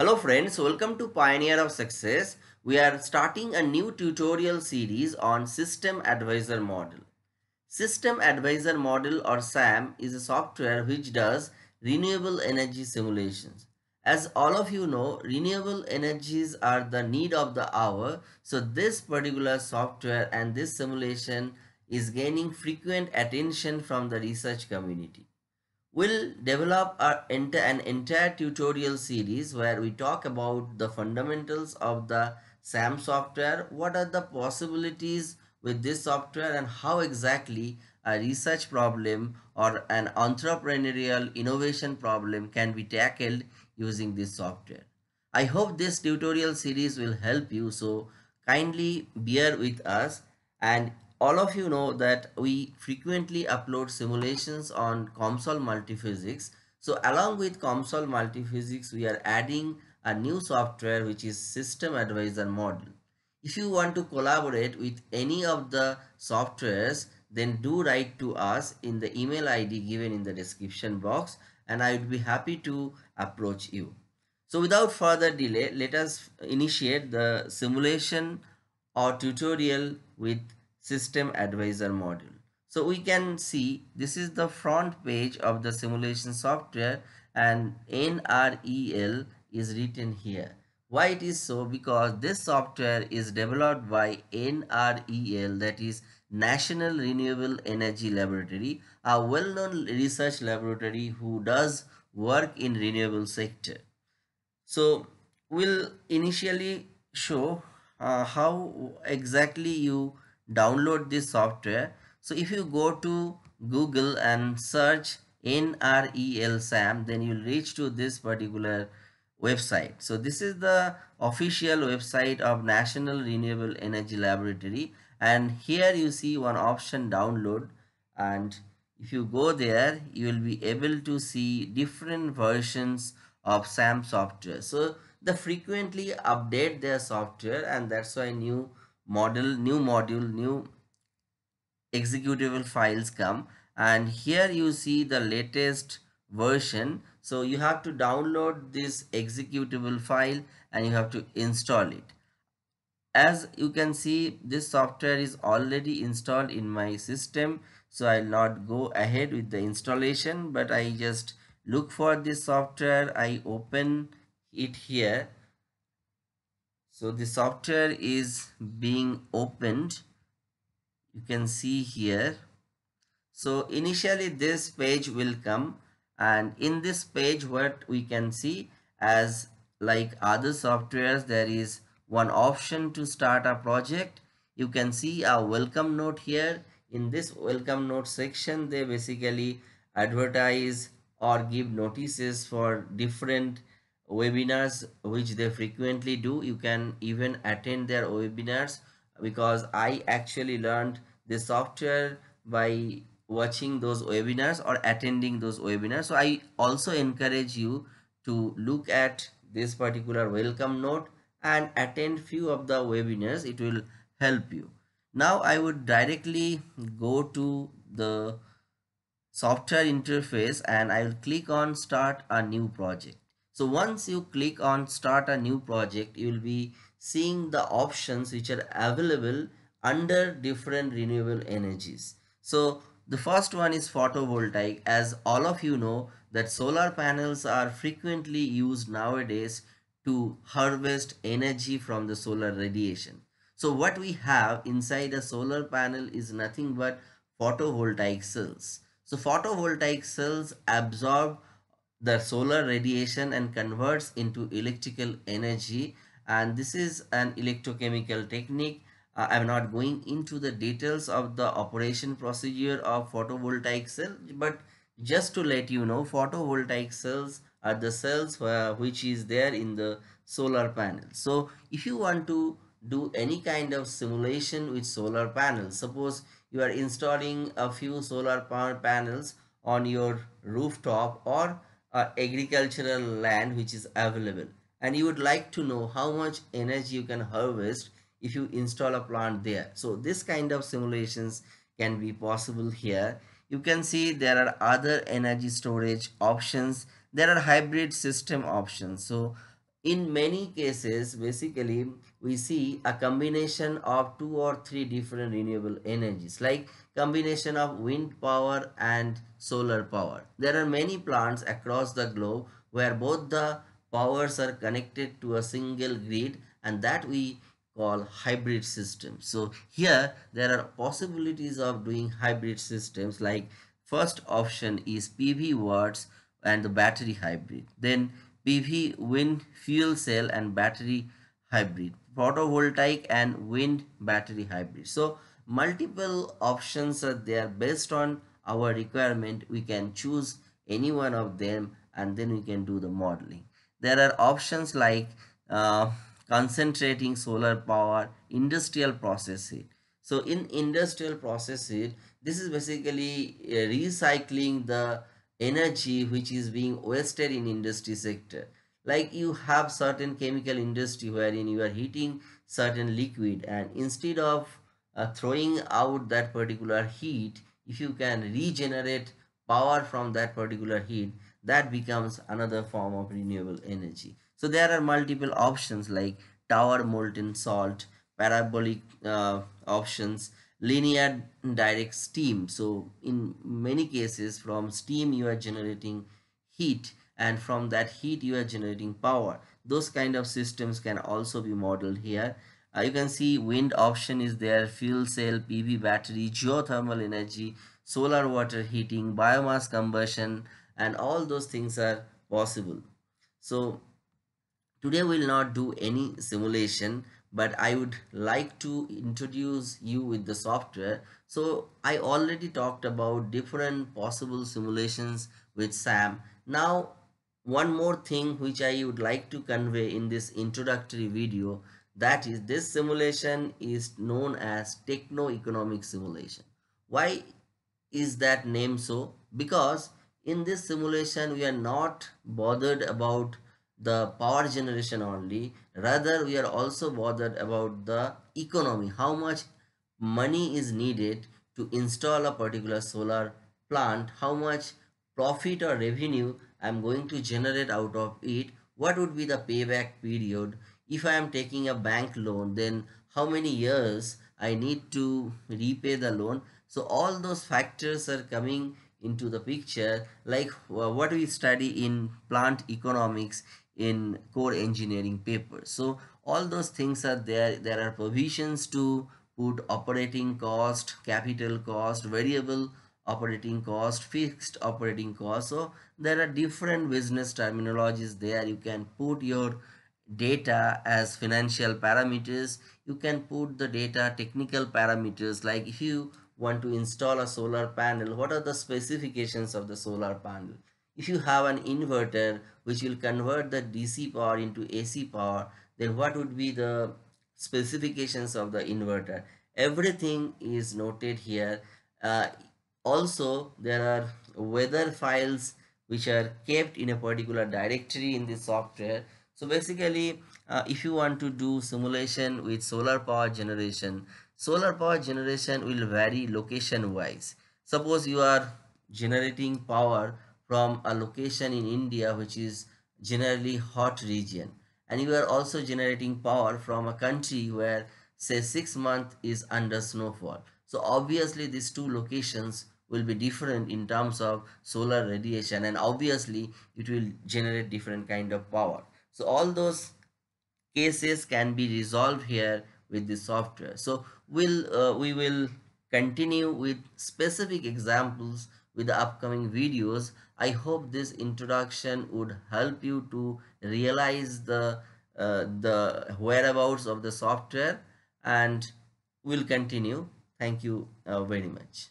Hello friends, welcome to Pioneer of Success. We are starting a new tutorial series on System Advisor Model. System Advisor Model or SAM is a software which does renewable energy simulations. As all of you know, renewable energies are the need of the hour. So this particular software and this simulation is gaining frequent attention from the research community. We'll develop an entire tutorial series where we talk about the fundamentals of the SAM software, what are the possibilities with this software and how exactly a research problem or an entrepreneurial innovation problem can be tackled using this software. I hope this tutorial series will help you so kindly bear with us and all of you know that we frequently upload simulations on COMSOL Multiphysics. So along with COMSOL Multiphysics, we are adding a new software which is System Advisor Model. If you want to collaborate with any of the softwares, then do write to us in the email ID given in the description box and I would be happy to approach you. So without further delay, let us initiate the simulation or tutorial with system advisor module. So we can see this is the front page of the simulation software and NREL is written here. Why it is so? Because this software is developed by NREL that is National Renewable Energy Laboratory, a well-known research laboratory who does work in renewable sector. So we'll initially show uh, how exactly you download this software. So if you go to Google and search NREL SAM, then you'll reach to this particular website. So this is the official website of National Renewable Energy Laboratory and here you see one option download and if you go there you will be able to see different versions of SAM software. So they frequently update their software and that's why new model new module new executable files come. And here you see the latest version. So you have to download this executable file and you have to install it. As you can see this software is already installed in my system. So i'll not go ahead with the installation but i just look for this software. I open it here so the software is being opened. You can see here. So initially this page will come and in this page what we can see as like other softwares there is one option to start a project. You can see a welcome note here. In this welcome note section they basically advertise or give notices for different webinars which they frequently do you can even attend their webinars because i actually learned the software by watching those webinars or attending those webinars. So i also encourage you to look at this particular welcome note and attend few of the webinars. It will help you. Now i would directly go to the software interface and i will click on start a new project so once you click on start a new project, you will be seeing the options which are available under different renewable energies. So the first one is photovoltaic as all of you know that solar panels are frequently used nowadays to harvest energy from the solar radiation. So what we have inside a solar panel is nothing but photovoltaic cells. So photovoltaic cells absorb the solar radiation and converts into electrical energy. And this is an electrochemical technique. Uh, i'm not going into the details of the operation procedure of photovoltaic cell but just to let you know photovoltaic cells are the cells which is there in the solar panel. So if you want to do any kind of simulation with solar panels suppose you are installing a few solar power panels on your rooftop or uh, agricultural land which is available. And you would like to know how much energy you can harvest if you install a plant there. So this kind of simulations can be possible here. You can see there are other energy storage options. There are hybrid system options. So in many cases basically we see a combination of two or three different renewable energies like combination of wind power and solar power. There are many plants across the globe where both the powers are connected to a single grid and that we call hybrid systems so here there are possibilities of doing hybrid systems like first option is pv watts and the battery hybrid. Then pv wind fuel cell and battery hybrid photovoltaic and wind battery hybrid. So multiple options are there. Based on our requirement we can choose any one of them and then we can do the modeling. There are options like uh, concentrating solar power industrial process heat so in industrial process heat this is basically uh, recycling the energy which is being wasted in industry sector. Like you have certain chemical industry wherein you are heating certain liquid and instead of uh, throwing out that particular heat if you can regenerate power from that particular heat that becomes another form of renewable energy. So there are multiple options like tower molten salt parabolic uh, options linear direct steam. So in many cases from steam you are generating heat and from that heat you are generating power. Those kind of systems can also be modeled here. Uh, you can see wind option is there fuel cell pv battery geothermal energy solar water heating biomass combustion and all those things are possible. So today we'll not do any simulation but I would like to introduce you with the software. So I already talked about different possible simulations with SAM. Now one more thing which I would like to convey in this introductory video that is this simulation is known as techno-economic simulation. Why is that name so? Because in this simulation we are not bothered about the power generation only. Rather we are also bothered about the economy. How much money is needed to install a particular solar plant? How much profit or revenue i'm going to generate out of it? What would be the payback period? If i am taking a bank loan then how many years i need to repay the loan? So all those factors are coming into the picture. Like uh, what we study in plant economics in core engineering papers so all those things are there there are provisions to put operating cost capital cost variable operating cost fixed operating cost. So there are different business terminologies there. You can put your data as financial parameters. You can put the data technical parameters like if you want to install a solar panel what are the specifications of the solar panel if you have an inverter which will convert the DC power into AC power, then what would be the specifications of the inverter? Everything is noted here. Uh, also, there are weather files which are kept in a particular directory in the software. So basically, uh, if you want to do simulation with solar power generation, solar power generation will vary location wise. Suppose you are generating power from a location in India which is generally hot region. And you are also generating power from a country where say six month is under snowfall. So obviously these two locations will be different in terms of solar radiation and obviously it will generate different kind of power. So all those cases can be resolved here with the software. So we'll uh, we will continue with specific examples with the upcoming videos. I hope this introduction would help you to realize the uh, the whereabouts of the software and we'll continue. Thank you uh, very much